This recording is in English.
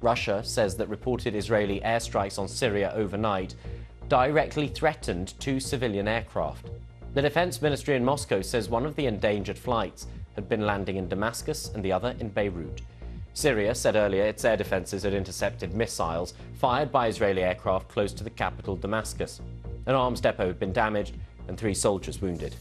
Russia says that reported Israeli airstrikes on Syria overnight directly threatened two civilian aircraft. The defense ministry in Moscow says one of the endangered flights had been landing in Damascus and the other in Beirut. Syria said earlier its air defenses had intercepted missiles fired by Israeli aircraft close to the capital, Damascus. An arms depot had been damaged and three soldiers wounded.